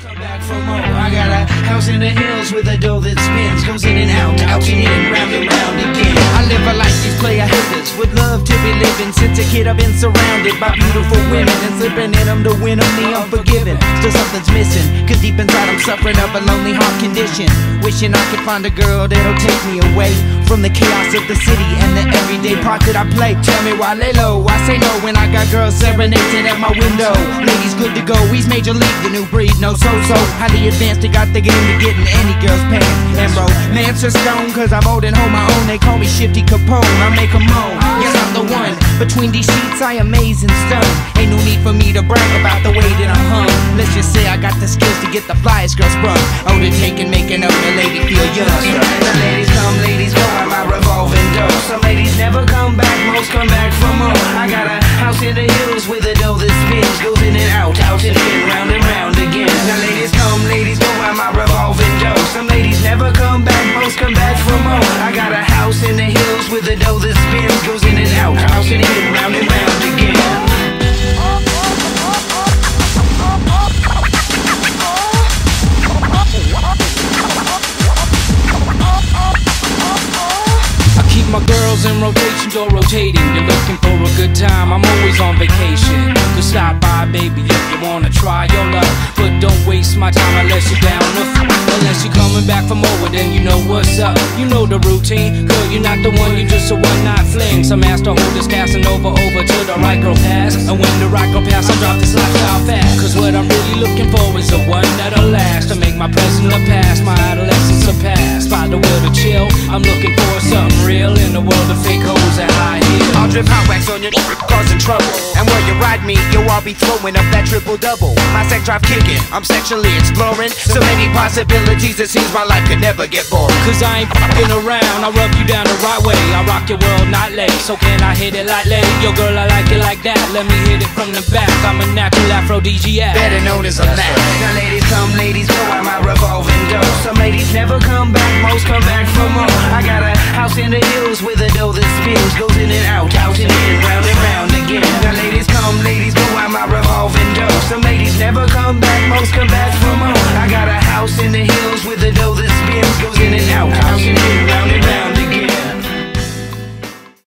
Come back for more. I got a house in the hills with a door that spins, goes in and out, out and in, round and round again. I live a life these player haters would love to be living. Since a kid, I've been surrounded by beautiful women and slipping in them to win them the unforgiven. Still something's suffering of a lonely heart condition. Wishing I could find a girl that'll take me away from the chaos of the city and the everyday part that I play. Tell me why lay low, I say no when I got girls serenading at my window. Ladies good to go, he's major league, the new breed, no so so. Highly advanced, they got the game to get in any girl's pants. And romance is stone, cause I'm old and hold my own. They call me Shifty Capone, I make 'em moan. Yes, I'm the one. Between these sheets, I amaze and stun. Ain't no need for me to brag about the way that I'm hung. Let's just got the skills to get the flyest girls sprung. Oh, the taking, making up the lady feel young. The ladies come, ladies go, I'm my revolving door. Some ladies never come back, most come back for more. I got a house in the hills with a door that spins, goes in and out, out and in, round and round again. Now ladies come, ladies go, I'm my revolving door. Some ladies never come back, most come back for more. I got a house in the hills with a door that spins, goes in and out, out and in, girls in rotation, door rotating. You're looking for a good time, I'm always on vacation. Could stop by, baby, if you wanna try your luck. But don't waste my time unless you're down to Unless you're coming back from over, then you know what's up. You know the routine, girl, you're not the one, you're just a one night fling. Some master holders casting over, over to the right girl pass. And when the right girl pass, I'll drop this lifestyle fast. Cause what I'm really looking for is the one that'll last. To make my present the past, my adolescence on your causing trouble. And where you ride me, yo, I'll be throwing up that triple double. My sex drive kicking, I'm sexually exploring. So many possibilities, it seems my life could never get boring. Cause I ain't fucking around, I rub you down the right way. I rock your world nightly, so can I hit it lightly? Yo, girl, I like it like that. Let me hit it from the back. I'm a natural aphrodisiac. Better known as a Mac. Now ladies come, ladies go, I'm my revolving door. Some ladies never never come back, most come back from home. I got a house in the hills with a dough that's